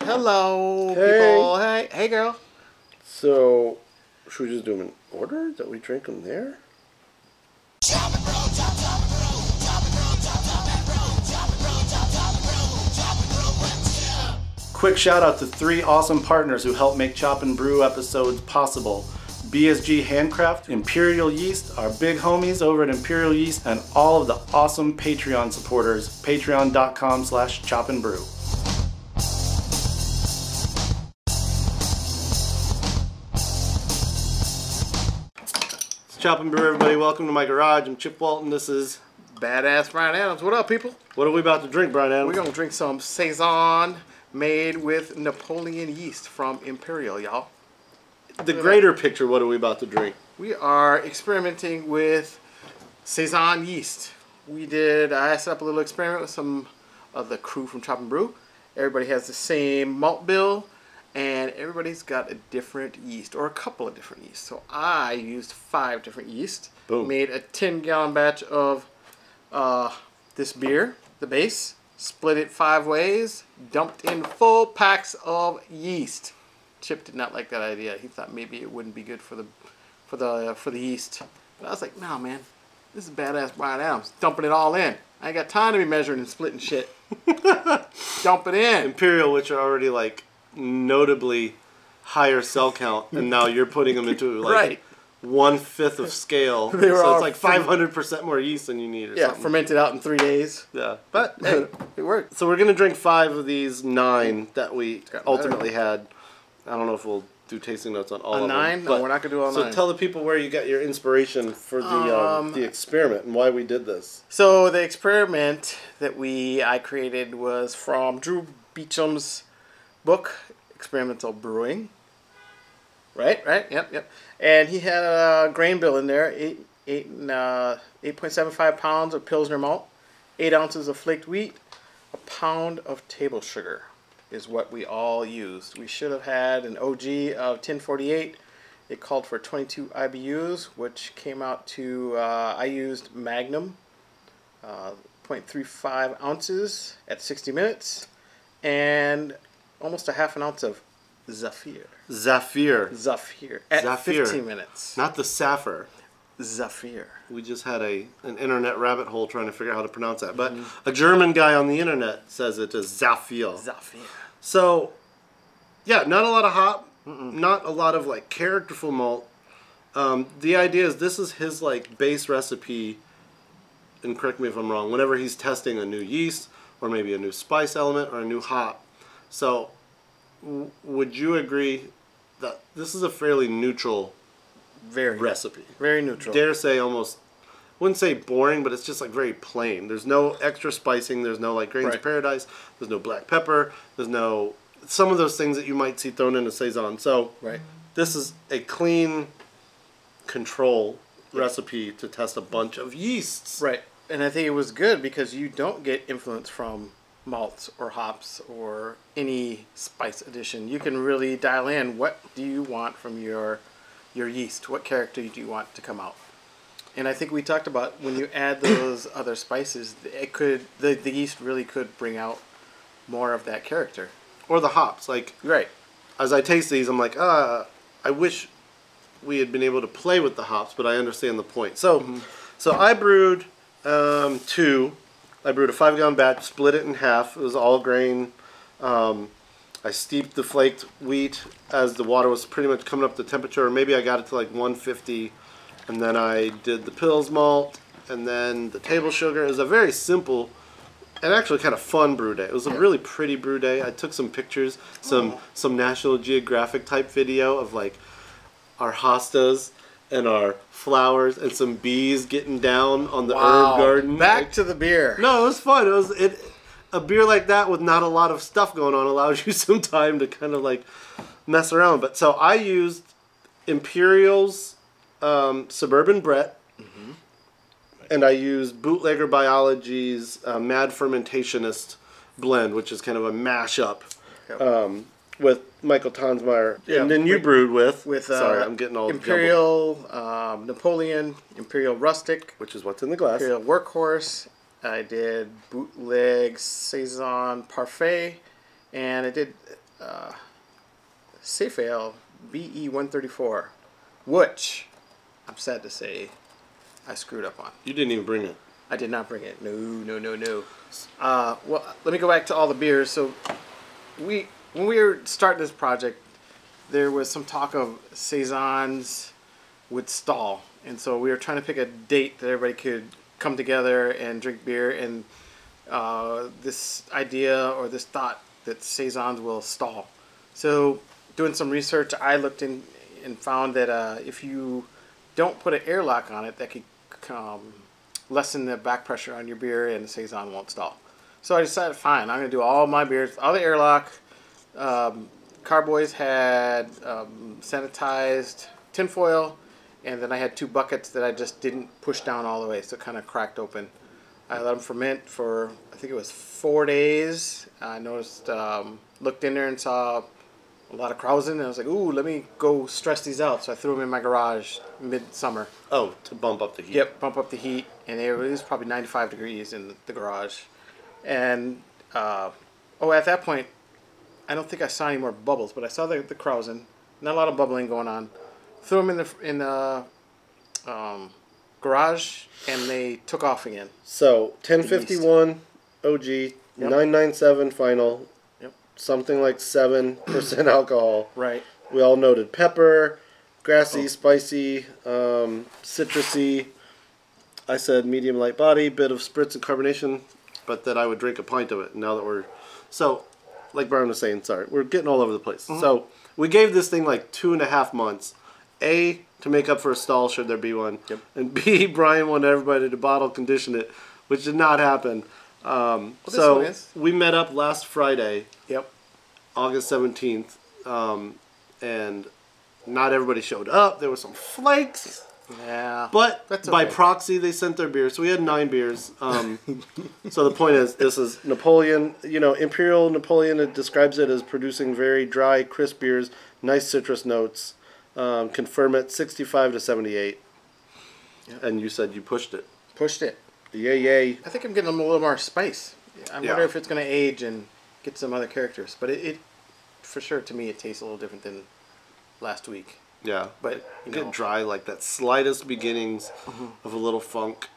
Hello, Hey. people. Hey, hey, girl. So, should we just do them in order that we drink them there? Quick shout out to three awesome partners who help make Chop and Brew episodes possible. BSG Handcraft, Imperial Yeast, our big homies over at Imperial Yeast, and all of the awesome Patreon supporters. Patreon.com slash chop and brew. It's Chop and Brew, everybody. Welcome to my garage. I'm Chip Walton. This is. Badass Bryon Adams. What up, people? What are we about to drink, Bryon Adams? We're gonna drink some saison made with Napoleon yeast from Imperial, y'all. the greater picture, what are we about to drink? We are experimenting with saison yeast. We did. I set up a little experiment with some of the crew from Chop and Brew. Everybody has the same malt bill, and everybody's got a different yeast or a couple of different yeast. So I used five different yeast. Boom. Made a 10 gallon batch of uh, this beer, the base. Split it five ways. Dumped in full packs of yeast. Chip did not like that idea. He thought maybe it wouldn't be good for the for the for the yeast. But I was like, nah, man, this is badass Bryon Adams. Dumping it all in. I ain't got time to be measuring and splitting shit. Dump it in. Imperial, which are already like notably higher cell count, and now you're putting them into like Right. one fifth of scale. They were so it's like 500 percent more yeast than you need, or Yeah, something. fermented out in three days. yeah, but hey, It worked. so we're gonna drink five of these nine that we ultimately had. I don't know if we'll do tasting notes on all A of nine? them. No, but- we're not gonna do all so nine. tell the people where you got your inspiration for the um, Um, the experiment and why we did this. So the experiment that we I created was from Drew Beechum's book, Experimental Brewing. Right, right, yep, yep. And he had a grain bill in there, eight, eight, uh, eight point seven five pounds of Pilsner malt, eight ounces of flaked wheat, a pound of table sugar, is what we all used. We should have had an OG of 1048. It called for 22 IBUs, which came out to uh, I used Magnum uh, 0.35 ounces at 60 minutes, and almost a half an ounce of Zafir. Zafir, Zafir at Zafir. 15 minutes. not the Saphir. Zafir. We just had a an internet rabbit hole trying to figure out how to pronounce that. But Mm-hmm. a German guy on the internet says it is Zafir. Zafir. So, yeah, not a lot of hop, not a lot of like characterful malt. Um, the idea is this is his like base recipe. And correct me if I'm wrong. Whenever he's testing a new yeast or maybe a new spice element or a new hop, so w- would you agree that this is a fairly neutral Very. recipe? Very neutral. dare say almost wouldn't say boring, but it's just like very plain. There's no extra spicing. There's no like grains Right. of paradise. There's no black pepper. There's no some of those things that you might see thrown in a saison. So right. this is a clean control recipe to test a bunch of yeasts. Right. And I think it was good because you don't get influence from malts or hops or any spice addition. You can really dial in what do you want from your your yeast? What character do you want to come out? And I think we talked about when you add those other spices, it could the, the yeast really could bring out more of that character. Or the hops. Like Right. as I taste these, I'm like, ah, I wish we had been able to play with the hops, but I understand the point. So, so I brewed um, two. I brewed a five gallon batch, split it in half. It was all grain. Um, I steeped the flaked wheat as the water was pretty much coming up to temperature, maybe I got it to like 150, and then I did the Pils malt, and then the table sugar. It was a very simple and actually kind of fun brew day. It was a really pretty brew day. I took some pictures, some some National Geographic type video of like our hostas and our flowers and some bees getting down on the herb garden. Back Like- to the beer. no, it was fun. It was it. A beer like that with not a lot of stuff going on allows you some time to kind of like mess around. But so I used Imperial's um, Suburban Brett, and I used Bootlegger Biology's uh, Mad Fermentationist blend, which is kind of a mashup Yep. um, with Michael Tonsmeire. Yeah, and then you with- brewed with. with uh, sorry, I'm getting all Imperial, um, Napoleon, Imperial Rustic, which is what's in the glass. Imperial Workhorse. I did bootleg saison parfait, and I did Safe Ale VE 134, which I'm sad to say I screwed up on. You didn't even bring it. I did not bring it. No, no, no, no. Uh, well, let me go back to all the beers. So, we when we were starting this project, there was some talk of saisons would stall, and so we were trying to pick a date that everybody could come together and drink beer. And uh, this idea or this thought that saisons will stall. So, doing some research, I looked in and found that uh, if you don't put an airlock on it, that could um, lessen the back pressure on your beer and the saison won't stall. So I decided, fine, I'm gonna do all my beers, all the airlock. Um, Carboys had um, sanitized tinfoil, and then I had two buckets that I just didn't push down all the way, so it kind of cracked open. I let them ferment for I think it was four days. I noticed, um, looked in there and saw a lot of Krausen, and I was like, ooh, let me go stress these out. So I threw them in my garage midsummer. Oh, to bump up the heat. Yep, bump up the heat, and it was probably 95 degrees in the garage. And uh, oh, at that point, I don't think I saw any more bubbles, but I saw the the Krausen. Not a lot of bubbling going on. Threw them in the in the um, garage, and they took off again. So 1051 OG, 997 final, Yep. something like 7% alcohol. Right. We all noted pepper, grassy, spicy, um, citrusy. I said medium light body, bit of spritz and carbonation, but that I would drink a pint of it. Now that we're so, like Bryon was saying, sorry, we're getting all over the place. So we gave this thing like two and a half months. A to make up for a stall should there be one, Yep. and B Bryon wanted everybody to bottle condition it, which did not happen. Um, this so we met up last Friday. Yep. August 17th, um, and not everybody showed up. There were some flakes, Yeah. but That's by proxy, they sent their beer. So we had nine beers. Um, so the point is, this is Napoleon. You know, Imperial Napoleon it describes it as producing very dry, crisp beers, nice citrus notes. Um, confirm it 65 to 78. And you said you pushed it. pushed it. Yay, yay. I think I'm getting a little more spice. I Yeah. wonder if it's going to age and get some other characters. But it, it, for sure, to me, it tastes a little different than last week. Yeah. But, you get know. dry like that slightest beginnings mm-hmm. of a little funk.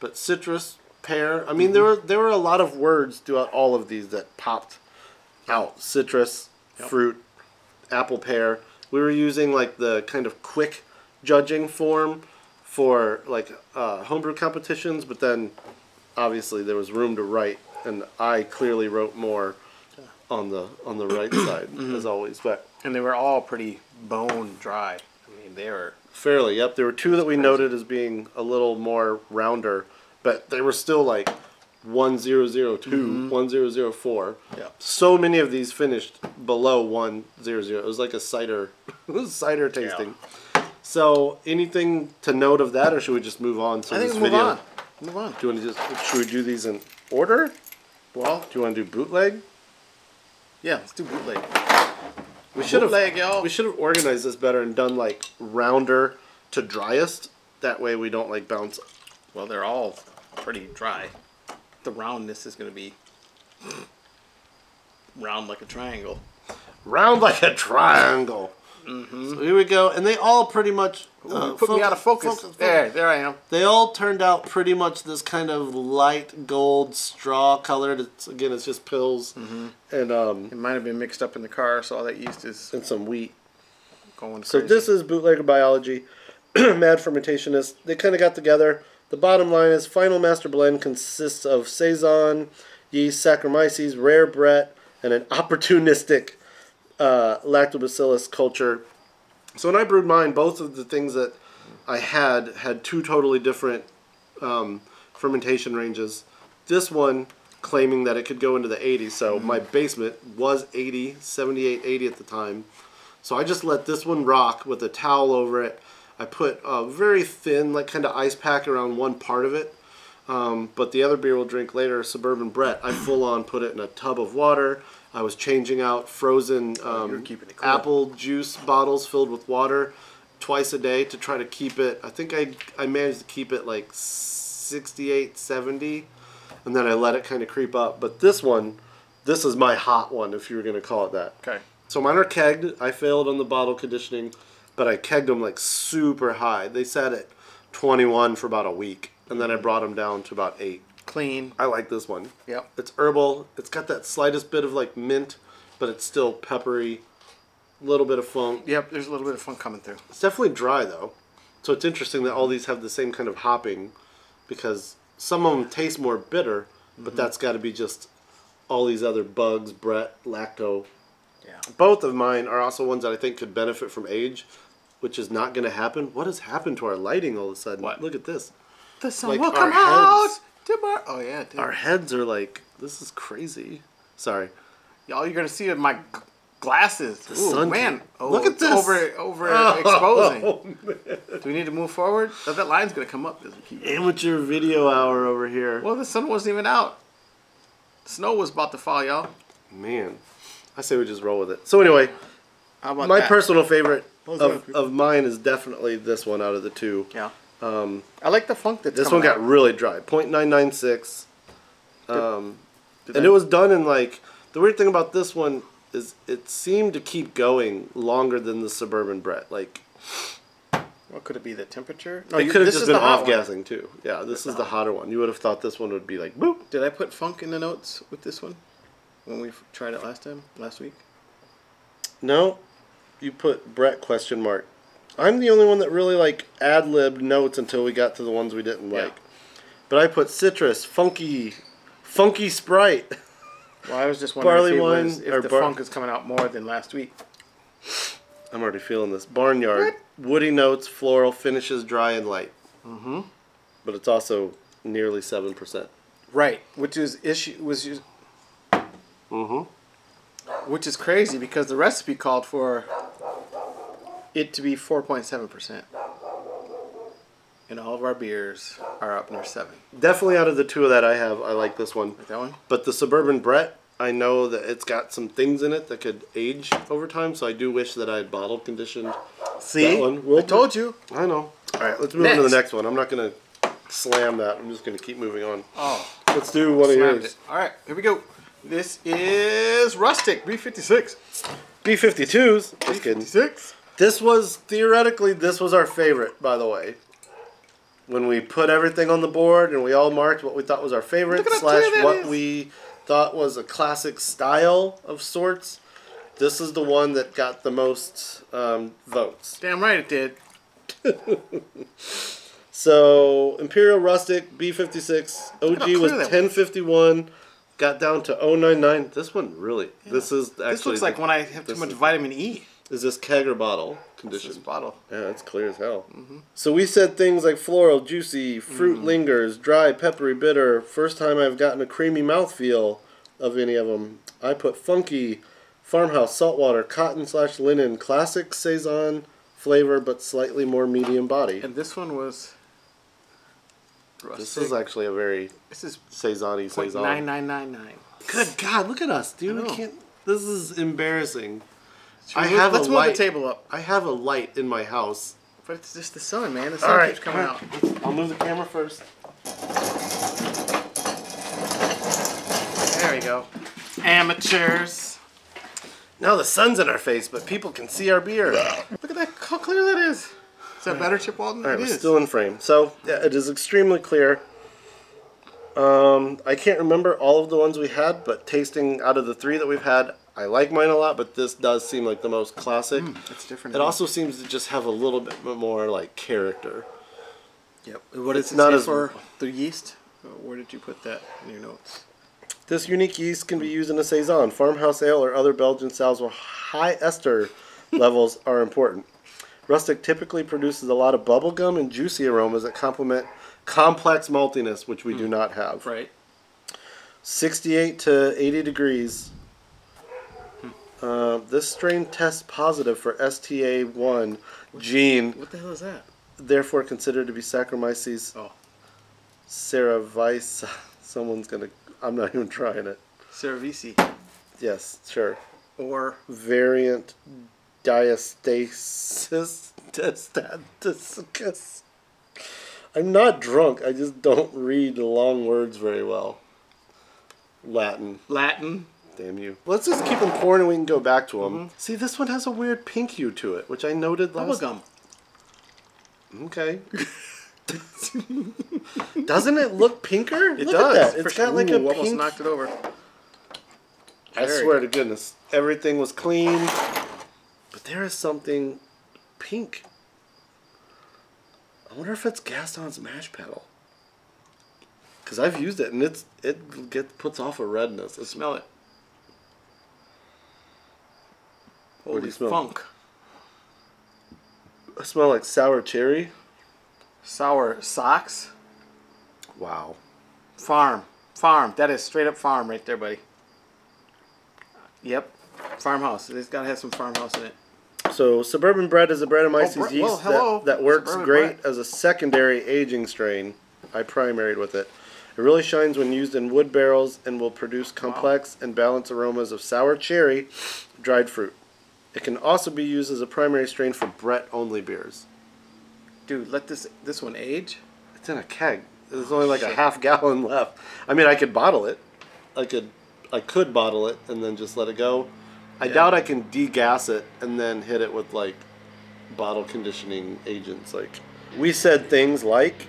But citrus pear i mean mm-hmm. there were there were a lot of words throughout all of these that popped out. Citrus Yep. fruit apple pear. We were using like the kind of quick judging form for like uh, homebrew competitions but then obviously there was room to write and i clearly wrote more on the on the right side mm-hmm. as always. But And they were all pretty bone dry. I mean, they were. Fairly, yep. There were two that we noted as being a little more rounder, but they were still like 1002, mm-hmm. 1004. Yeah. So many of these finished below 100. It was like a cider cider tasting. So, anything to note of that, or should we just move on to I this think move video? on. Move on. Do you want to just should we do these in order? Well, Do you want to do bootleg? yeah, let's do bootleg. We should have Bootleg, y'all. we should have organized this better and done like rounder to driest. That way we don't like bounce Well, they're all pretty dry. The roundness is going to be round like a triangle. round like a triangle. So here we go, and they all pretty much uh, you put me out of focus. focus, There, there I am. They all turned out pretty much this kind of light gold straw colored. It's again, it's just Pils Mm-hmm. and um It might have been mixed up in the car, so all that yeast is and some wheat. going crazy. So this is bootlegger biology, mad fermentationist. They kind of got together. The bottom line is final master blend consists of saison, yeast, Saccharomyces, rare Brett, and an opportunistic uh, lactobacillus culture. So when I brewed mine, both of the things that I had had two totally different um, fermentation ranges. This one claiming that it could go into the 80s. So my basement was 80, 78, 80 at the time. So I just let this one rock with a towel over it. I put a very thin, like kind of ice pack around one part of it. Um, but the other beer we'll drink later, Suburban Brett, I full on put it in a tub of water. I was changing out frozen um, cool. apple juice bottles filled with water twice a day to try to keep it. I think I, I managed to keep it like 68, 70. And then I let it kind of creep up. But this one, this is my hot one, if you were going to call it that. okay. So mine are kegged. I failed on the bottle conditioning, but I kegged them like super high. They sat at 21 for about a week, and then I brought them down to about eight. Clean. I like this one. Yep. It's herbal. It's got that slightest bit of like mint, but it's still peppery. Little bit of funk. Yep. There's a little bit of fun coming through. It's definitely dry though. So it's interesting that all these have the same kind of hopping because some of them taste more bitter, but mm-hmm. that's got to be just all these other bugs, Brett, lacto. Yeah. Both of mine are also ones that I think could benefit from age, which is not going to happen. What has happened to our lighting all of a sudden? What? Look at this. The sun Like will come out heads. Tomorrow. Oh yeah, dude. Our heads are like, this is crazy. Sorry. y'all. you're gonna see are my g- glasses. Ooh, sun man. Oh, Look at this. Over, over oh, exposing. Do we need to move forward? Oh, that line's gonna come up as we keep. Amateur video hour over here. Well, the sun wasn't even out. Snow was about to fall, y'all. Man, I say we just roll with it. So anyway, How about my that? personal favorite of, of mine is definitely this one out of the two. Yeah. Um, I like the funk that's This one got out. really dry, 0.996. Um, Did and that- it was done in like the weird thing about this one is it seemed to keep going longer than the suburban Brett. Like What could it be? The temperature? No, it you- could have just been off one. gassing too. Yeah, this is the hotter one. You would have thought this one would be like boop. Did I put funk in the notes with this one when we tried it last time, last week? No, you put Brett question mark. I'm the only one that really like ad libbed notes until we got to the ones we didn't Yeah. like. But I put citrus, funky, funky Sprite. Well, I was just wondering Barley if, wine was, if or the bar- funk is coming out more than last week. I'm already feeling this. Barnyard, woody notes, floral, finishes dry and light. Mm-hmm. But it's also nearly seven percent. Right, which is issue was just, Mm-hmm. which is crazy because the recipe called for it to be four point seven percent, and all of our beers are up near seven. Definitely out of the two that I have, I like this one. Like that one? But the suburban Brett, I know that it's got some things in it that could age over time. So I do wish that I had bottle conditioned. See, one will I told you. I know. All right, let's move on to the Next. next one. I'm not gonna slam that. I'm just gonna keep moving on. Oh, Let's do one of yours. it. All right, here we go. This is rustic B fifty six. B52s. Just kidding. six. This was theoretically this was our favorite, by the way. When we put everything on the board and we all marked what we thought was our favorite Look at how slash what is. we thought was a classic style of sorts. This is the one that got the most um, votes. Damn right it did. So Imperial Rustic B56 OG was 1051, got down to 099. This one really. This is actually. This looks like when I have too much is- vitamin E. Is this keg or bottle This condition? bottle. Yeah, it's clear as hell. Mm-hmm. So we said things like floral, juicy, fruit lingers, dry, peppery, bitter. First time I've gotten a creamy mouthfeel of any of them. I put funky, farmhouse, saltwater, cotton slash linen, classic saison flavor, but slightly more medium body. And this one was. Rustic. This is actually a very This is saison-y saison. nine nine nine nine. Good God, look at us, dude. We can't. This is embarrassing. I have. Let's have move a the light. table up. I have a light in my house. But it's just the sun, man. The sun All right, keeps coming out. I'll move the camera first. There we go. Amateurs. Now the sun's in our face, but people can see our beer. Look at that, how clear that is. Is that better, Chip Walton? right, It we're is. still in frame. So yeah, it is extremely clear. Um, I can't remember all of the ones we had, but tasting out of the three that we've had, I like mine a lot. But this does seem like the most classic. It's different. It also seems to just have a little bit more like character. Yep. What is it's it not as- for the yeast? Uh, Where did you put that in your notes? This unique yeast can be used in a saison, farmhouse ale, or other Belgian styles where high ester levels are important. Rustic typically produces a lot of bubblegum and juicy aromas that complement complex maltiness, which we do not have. Right. 68 to 80 degrees. Uh, this strain tests positive for STA1 gene, What the hell is that? therefore considered to be Saccharomyces Oh, cerevisiae. Someone's gonna. I'm not even trying it. Cerevisi. Yes, sure. Or variant diastasis diastaticus. I'm not drunk. I just don't read long words very well. Latin. Latin. Damn you. Let's just keep them pouring and we can go back to them. Mm-hmm. See, this one has a weird pink hue to it, which I noted last Bubblegum. Okay. Doesn't it look pinker? It Look does. At. For It's got like Ooh, a almost knocked it over. I Very swear to goodness, everything was clean, but there is something pink. I wonder if it's Gaston's mash paddle. Cause I've used it and it's it get puts off a redness. It's, Smell it. What do Holy you smell? funk. I smell like sour cherry. Sour socks. Wow. Farm. Farm. That is straight up farm right there, buddy. Yep. Farmhouse. It's got to have some farmhouse in it. So suburban Brett is a Brettanomyces Oh, bre- yeast well, that, that works Suburban great bread. as a secondary aging strain. I primaried with it. It really shines when used in wood barrels and will produce complex and balanced aromas of sour cherry, dried fruit. It can also be used as a primary strain for Brett only beers. Dude, let this this one age. It's in a keg. There's only oh, like a half gallon left. I mean, I could bottle it. I could, I could bottle it and then just let it go. I Yeah. doubt I can degas it and then hit it with like bottle conditioning agents. Like we said things like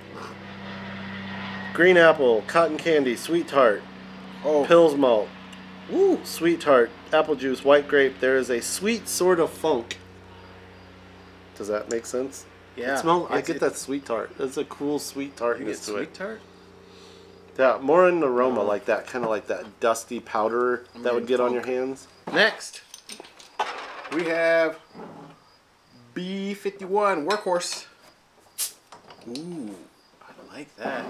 green apple, cotton candy, sweet tart, Oh. Pils malt, woo, sweet tart, apple juice, white grape. There is a sweet sort of funk. Does that make sense? Yeah. It smells. I get that sweet tart. It's a cool sweet You get tartness to sweet it. tart? Yeah, more an aroma oh. like that, kind of like that dusty powder that would get on your hands. Next, we have B51 Workhorse. Ooh, I like that.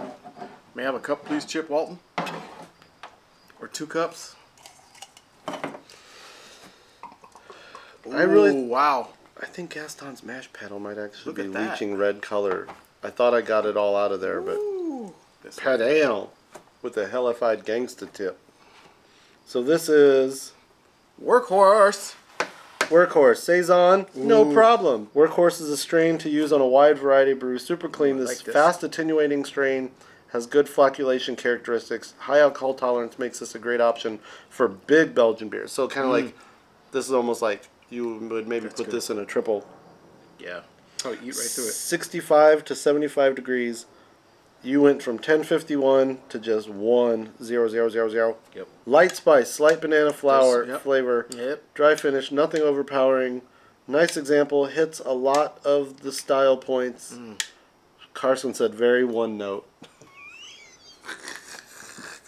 May I have a cup, please, Chip Walton? Or two cups? I really- Ooh, wow. I think Gaston's mash paddle might actually Look be reaching red color. I thought I got it all out of there, but Ooh, this paddle with a hellified gangsta tip. So this is Workhorse. Workhorse Saison. No problem. Workhorse is a strain to use on a wide variety of brews. Super clean. This, like this. fast attenuating strain has good flocculation characteristics. High alcohol tolerance makes this a great option for big Belgian beers. So kind of mm. like this is almost like you would maybe. That's put good. this in a triple. Yeah. Oh, eat right through it. 65 to 75 degrees. You went from 1051 to just 10000. Yep. Light spice, slight banana flour yep. flavor. Yep. Dry finish, nothing overpowering. Nice example, hits a lot of the style points. Mm. Carson said very one note.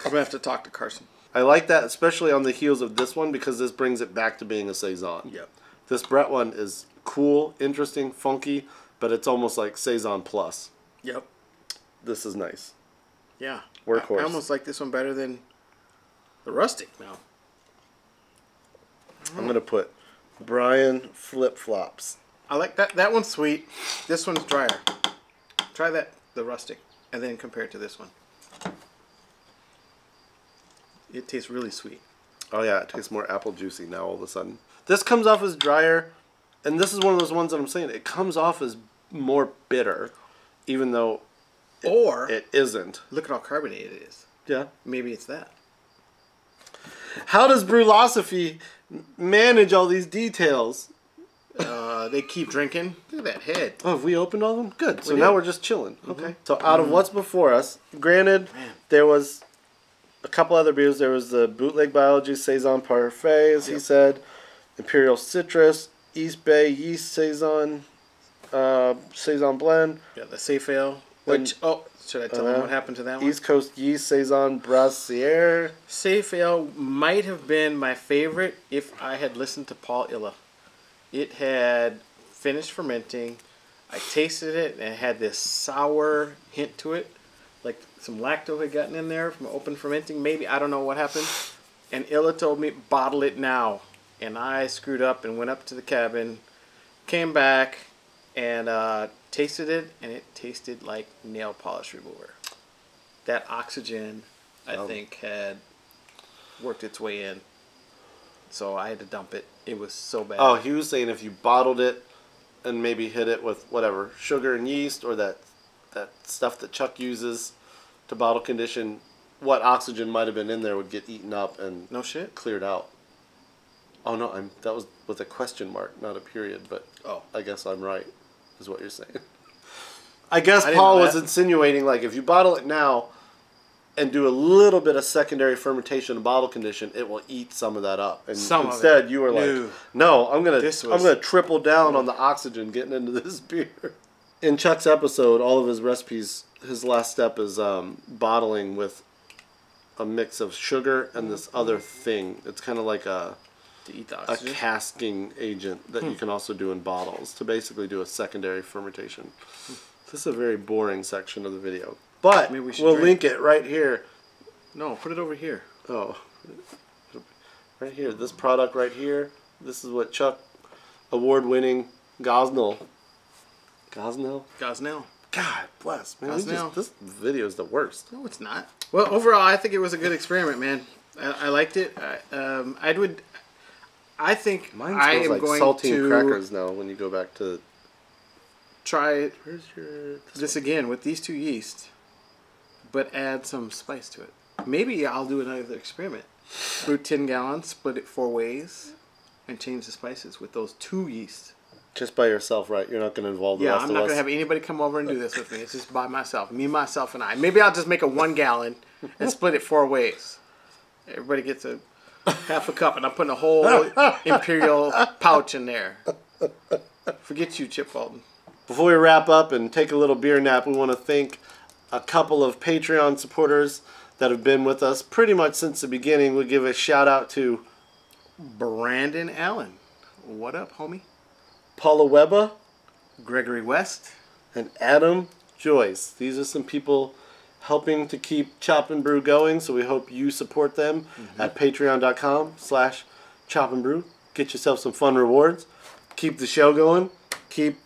I'm gonna have to talk to Carson. I like that, especially on the heels of this one, because this brings it back to being a Saison. Yep. This Brett one is cool, interesting, funky, but it's almost like Saison Plus. Yep. This is nice. Yeah. Workhorse. I, I almost like this one better than the rustic now. I'm going to put Bryon Flip Flops. I like that. That one's sweet. This one's drier. Try that, the rustic, and then compare it to this one. It tastes really sweet. Oh yeah, it tastes more apple juicy now all of a sudden. This comes off as drier, and this is one of those ones that I'm saying it comes off as more bitter, even though Or it isn't. look at how carbonated it is. Yeah. Maybe it's that. How does Brülosophy manage all these details? Uh, they keep drinking. Look at that head. Oh, have we opened all of them? Good. So We now did. we're just chilling. Okay. So out of what's before us, granted, Man. there was a couple other beers. There was the Bootleg Biology Saison Parfait, as he said, Imperial Citrus, East Bay Yeast Saison, uh, Saison Blend, Yeah, the SafAle. Which oh, should I tell them Uh, what happened to that one? East Coast Yeast Saison Brasserie. Safe Ale might have been my favorite if I had listened to Paul Illa. It had finished fermenting. I tasted it and it had this sour hint to it. Like some lacto had gotten in there from open fermenting. Maybe, I don't know what happened. And Illa told me, bottle it now. And I screwed up and went up to the cabin, came back, and uh, tasted it, and it tasted like nail polish remover. That oxygen, I Yum. think, had worked its way in. So I had to dump it. It was so bad. Oh, he was saying if you bottled it and maybe hit it with whatever sugar and yeast or that that stuff that Chuck uses to bottle condition, what oxygen might have been in there would get eaten up and No shit. cleared out. Oh no, I'm that was with a question mark, not a period, but Oh. I guess I'm right, is what you're saying. I guess I Paul was insinuating like if you bottle it now and do a little bit of secondary fermentation in bottle condition, it will eat some of that up. And Some instead you were like, No. no, I'm gonna This I'm gonna triple down on the oxygen getting into this beer. In Chuck's episode, all of his recipes, his last step is um, bottling with a mix of sugar and this other thing. It's kind of like a To eat the a casking agent that you Hmm. can also do in bottles to basically do a secondary fermentation. This is a very boring section of the video, but Maybe we should we'll drink. link it right here. no, put it over here. Oh, right here. This product right here. This is what Chuck, award-winning Gosnell. Gosnell. Gosnell. God bless man. just- this video is the worst. No, it's not. Well, overall, I think it was a good experiment, man. I, I liked it. I, um, I would. I think Mine I am like going saltine to crackers now. When you go back to try it where's your this again with these two yeasts, but add some spice to it. Maybe I'll do another experiment. Brew ten gallons, split it four ways, and change the spices with those two yeasts. Just by yourself, right? You're not going to involve the Yeah, rest I'm not us. gonna have anybody come over and do this with me. It's just by myself, me, myself, and I. Maybe I'll just make a one gallon and split it four ways. Everybody gets a half a cup, and I'm putting a whole imperial pouch in there. Forget you, Chip Walton. Before we wrap up and take a little beer nap, we want to thank a couple of Patreon supporters that have been with us pretty much since the beginning. We'll give a shout out to Brandon Allen, what up, homie? Paula Webba Gregory West, and Adam Joyce. These are some people helping to keep Chop and Brew going, so we hope you support them mm-hmm. at patreon.com slash chop and brew. Get yourself some fun rewards. Keep the show going. Keep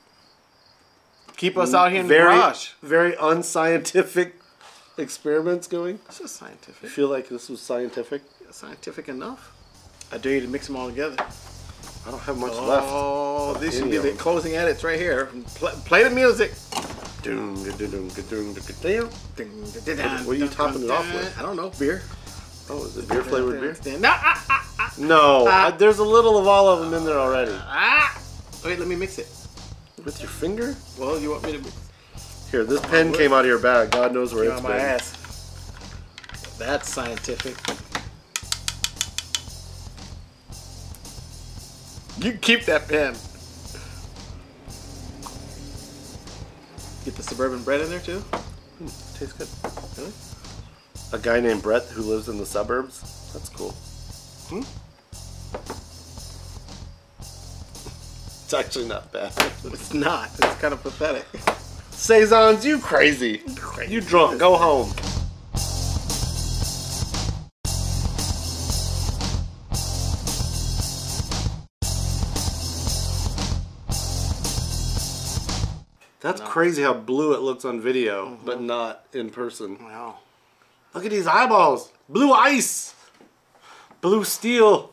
keep us out here in very, the garage. very unscientific experiments going. This is I scientific. feel like this was scientific. Scientific enough. I dare you to mix them all together. I don't have much left. Oh, this should be the closing edits right here. Play, play the music. What are you topping it off with? I don't know. Beer. Oh, is it beer flavored beer? No, ah, ah, ah, No, Ah. I- there's a little of all of them in there already. ah. Wait, let me mix it. With your finger? Well, you want me to mix Here, this pen came out of your bag. God knows where it it's on been. my ass? That's scientific. You keep that pen. Get the suburban Brett in there too. Tastes good. Really? A guy named Brett who lives in the suburbs. That's cool. Hmm? It's actually not bad. It's not. It's kind of pathetic. Saisons, you crazy. You drunk. Go home. Crazy how blue it looks on video, mm-hmm. but not in person. Wow. Look at these eyeballs. Blue ice. Blue steel.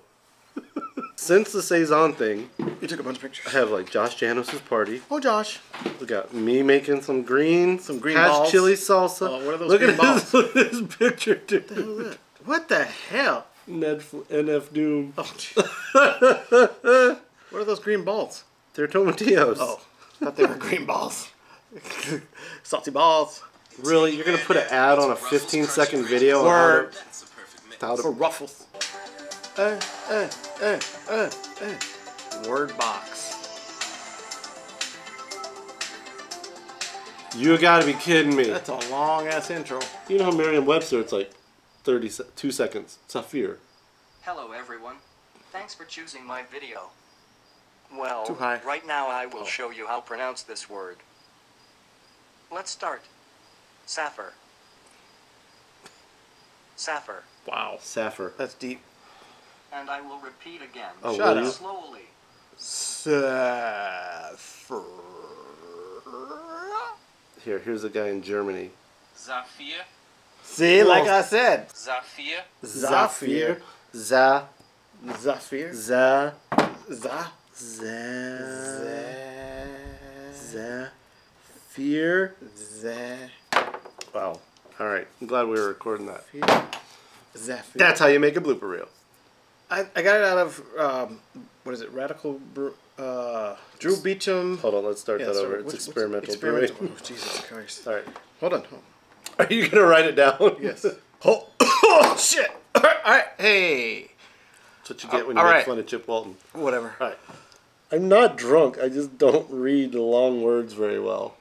Since the Saison thing, You took a bunch of pictures. I have like Josh Janos's party. Oh, Josh. We got me making some green, Some green hash balls. chili salsa. Oh, what are those look green at balls? This, look at this picture, dude. What the hell? Ned F- NF Doom. Oh, what are those green balls? They're tomatillos. Oh, I thought they were green balls. Salty balls. really? You're gonna put an ad on a 15 second video? on how Word. to- That's a perfect mix. how to- Or ruffles. Uh, uh, uh, uh, uh. Word box. You gotta be kidding me. That's a long ass intro. You know how Merriam-Webster? It's like 30 se- two seconds. Safir. Hello everyone. Thanks for choosing my video. Well, right now I will show you how to pronounce this word. Let's start. Sapphire. Sapphire. Wow. Saffir. That's deep. And I will repeat again. Oh, Shut up. Slowly. Saffir. Here, here's a guy in Germany. Zafir, See, like I said. Zafir, Zafir. Za. Zafir. Za. Za. Za. Za. Zafir. Za. Wow. All right. I'm glad we were recording that. Zephyr. That's how you make a blooper reel. I, I got it out of um, what is it? Radical. Brew, uh, Drew Beechum. Hold on, let's start Yeah, that over. which- It's what's- experimental, experimental. brewing. Oh, Jesus Christ! All right. Hold on. Hold Are you gonna write it down? Yes. oh, oh shit! All right. Hey. That's what you get when you All make right. fun of Chip Walton. Whatever. All right. I'm not drunk. I just don't read the long words very well.